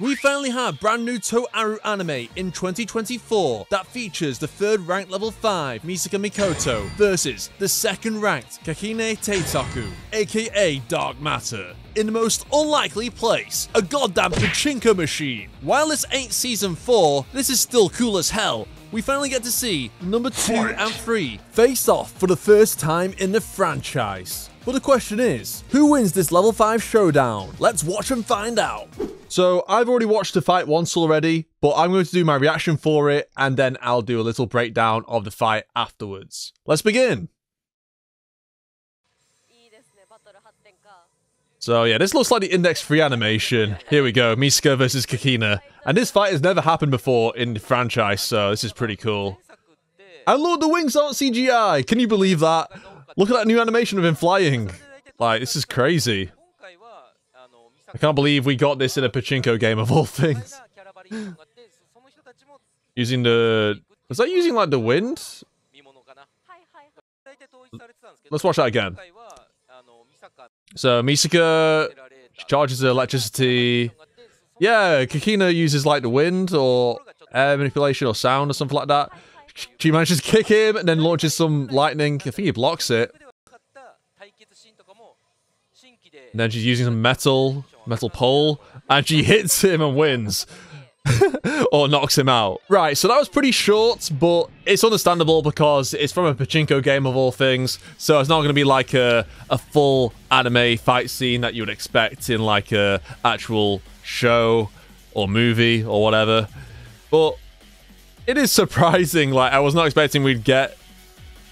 We finally have brand new Toaru anime in 2024 that features the third ranked level 5 Misaka Mikoto versus the second ranked Kakine Teitoku, aka Dark Matter, in the most unlikely place, a goddamn pachinko machine. While this ain't season 4, this is still cool as hell. We finally get to see number 2 and 3 face off for the first time in the franchise. But the question is, who wins this level 5 showdown? Let's watch and find out. So I've already watched the fight once already, but I'm going to do my reaction for it and then I'll do a little breakdown of the fight afterwards. Let's begin. So yeah, this looks like the index-free animation. Here we go, Misaka versus Kakine. And this fight has never happened before in the franchise, so this is pretty cool. And look, the wings aren't CGI! Can you believe that? Look at that new animation of him flying. Like, this is crazy. I can't believe we got this in a pachinko game of all things. using the... Was that using, like, the wind? Let's watch that again. So, Misaka charges the electricity. Yeah, Kakine uses, like, the wind or air manipulation or sound or something like that. She manages to kick him and then launches some lightning. I think he blocks it. And then she's using some metal, metal pole, and she hits him and wins. or knocks him out. Right, so that was pretty short, but it's understandable because it's from a pachinko game of all things, so it's not going to be like a, a full anime fight scene that you would expect in like a actual show or movie or whatever. But it is surprising, like I was not expecting we'd get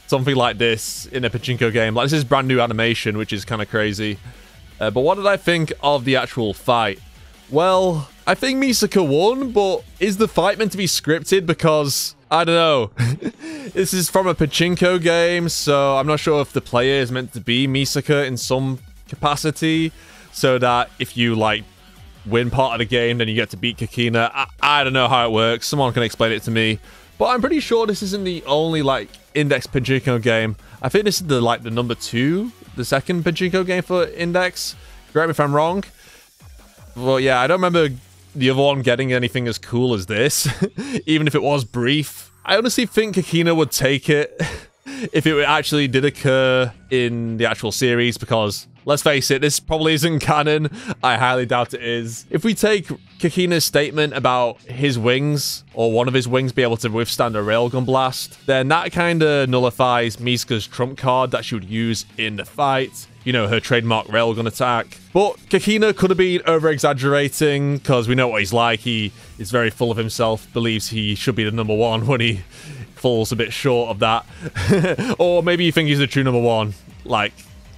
something like this in a pachinko game. Like this is brand new animation, which is kind of crazy. Uh, but what did I think of the actual fight? Well, I think Misaka won, but is the fight meant to be scripted? Because, I don't know. this is from a pachinko game, so I'm not sure if the player is meant to be Misaka in some capacity. So that if you, like, win part of the game, then you get to beat Kakine. I, I don't know how it works. Someone can explain it to me. But I'm pretty sure this isn't the only, like, Index Pachinko game. I think this is the, like, the number two the second Pachinko game for Index. Correct me if I'm wrong. Well, yeah, I don't remember the other one getting anything as cool as this, even if it was brief. I honestly think Kakine would take it if it actually did occur in the actual series, because let's face it, this probably isn't canon. I highly doubt it is. If we take Kakine's statement about his wings, or one of his wings be able to withstand a railgun blast, then that kind of nullifies Misaka's trump card that she would use in the fight. You know, her trademark railgun attack. But Kakine could have been over-exaggerating, because we know what he's like. He is very full of himself, believes he should be the number one when he falls a bit short of that. or maybe you think he's the true number one. Like,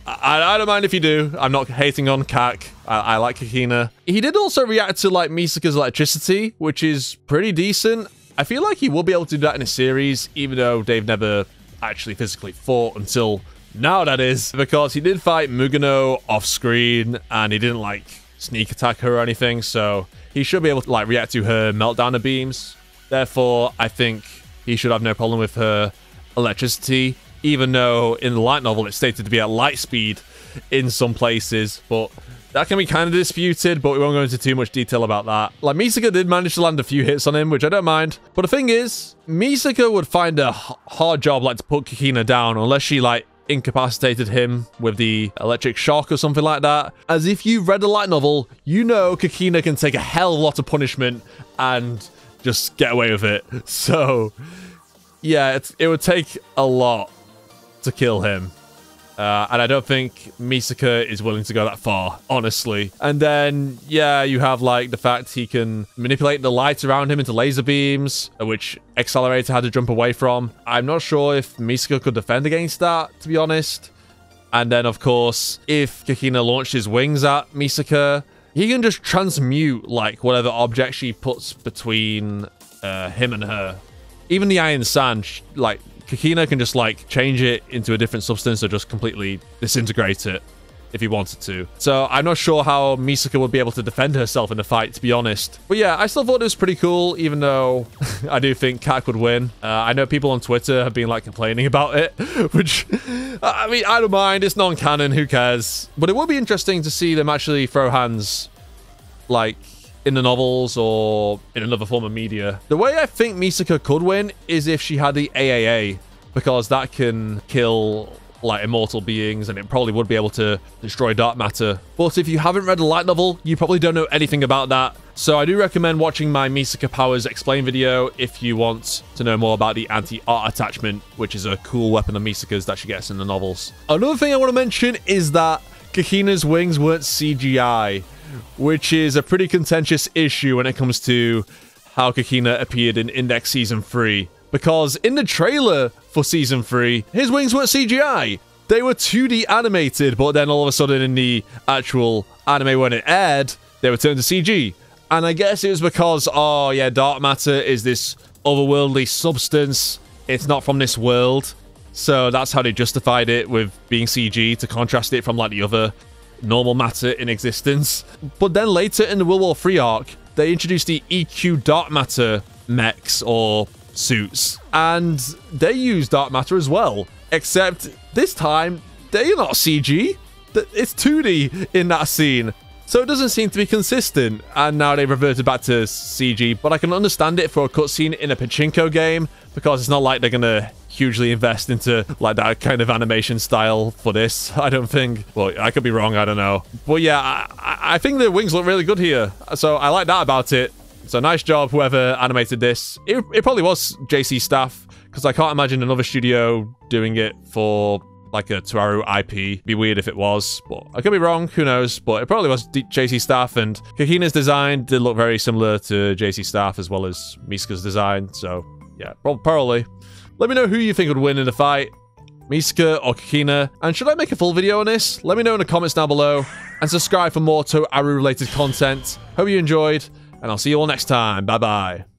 I, I, don't mind if you do. I'm not hating on Kak. I, I, like Kakine. He did also react to like Misaka's electricity, which is pretty decent. I feel like he will be able to do that in a series, even though they've never actually physically fought until now, that is. Because he did fight Mugino off screen and he didn't like sneak attack her or anything, so he should be able to like react to her Meltdowner beams. Therefore, I think he should have no problem with her electricity even though in the light novel it's stated to be at light speed in some places, but that can be kind of disputed, but we won't go into too much detail about that. Like, Misaka did manage to land a few hits on him, which I don't mind. But the thing is, Misaka would find a hard job, like, to put Kakine down, unless she, like, incapacitated him with the electric shock or something like that. As if you've read the light novel, you know Kakine can take a hell of a lot of punishment and just get away with it. So, yeah, it would take a lot to kill him. Uh, and I don't think Misaka is willing to go that far, honestly. And then, yeah, you have, like, the fact he can manipulate the light around him into laser beams, which Accelerator had to jump away from. I'm not sure if Misaka could defend against that, to be honest. And then, of course, if Kakine launched his wings at Misaka, he can just transmute, like, whatever object she puts between uh, him and her. Even the Iron Sand, like, Kakine can just like change it into a different substance or just completely disintegrate it if he wanted to. So I'm not sure how Misaka would be able to defend herself in a fight, to be honest. But yeah, I still thought it was pretty cool, even though I do think Kak would win. Uh, I know people on Twitter have been like complaining about it, which, I mean, I don't mind. It's non-canon, who cares? But it would be interesting to see them actually throw hands, like, in the novels or in another form of media. The way I think Misaka could win is if she had the AAA, because that can kill like immortal beings and it probably would be able to destroy dark matter. But if you haven't read a light novel, you probably don't know anything about that. So I do recommend watching my Misaka Powers explain video if you want to know more about the anti-art attachment, which is a cool weapon of Misaka's that she gets in the novels. Another thing I want to mention is that Kakine's wings weren't CGI, which is a pretty contentious issue when it comes to how Kakine appeared in Index Season 3 because in the trailer for season 3, his wings weren't CGI. They were 2D animated, but then all of a sudden in the actual anime when it aired, they were turned to CG. And I guess it was because, oh yeah, dark matter is this otherworldly substance. It's not from this world. So that's how they justified it with being CG to contrast it from like the other normal matter in existence. But then later in the World War 3 arc, they introduced the EQ dark matter mechs or suits, and they use dark matter as well. Except this time, they're not CG. It's 2D in that scene. So it doesn't seem to be consistent, and now they've reverted back to CG, but I can understand it for a cutscene in a pachinko game, because it's not like they're gonna hugely invest into like that kind of animation style for this, I don't think. Well, I could be wrong, I don't know. But yeah, I, I think the wings look really good here, so I like that about it. So nice job, whoever animated this. It, it probably was JC staff, because I can't imagine another studio doing it for like a Toaru IP. Be weird if it was, but I could be wrong. Who knows? But it probably was JC Staff, and Kakine's design did look very similar to JC Staff as well as Misaka's design. So yeah, probably. Let me know who you think would win in the fight. Misaka or Kakine. And should I make a full video on this? Let me know in the comments down below. And subscribe for more Toaru related content. Hope you enjoyed and I'll see you all next time. Bye bye.